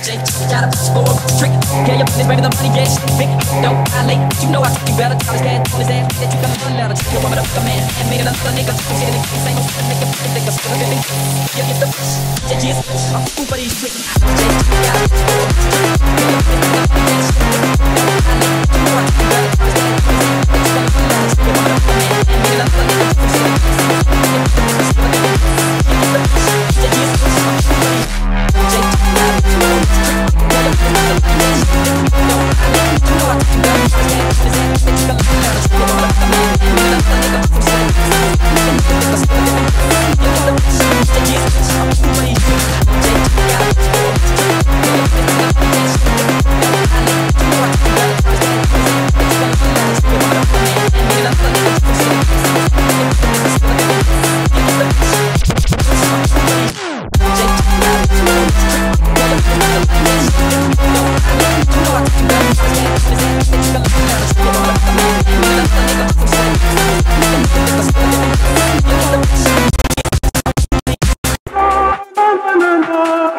Jay, got a for a trick. Yeah, your money, baby, the money, yeah, big. No, I but you know I treat you better. Tell his dad, on his ass, that you got a run letter. Your woman up, the man, and me another nigga. Shit, nigga, same old shit, nigga, nigga, nigga, nigga, yeah, get the, yeah, yes, I'm for these tricks. Jay, got a Oh,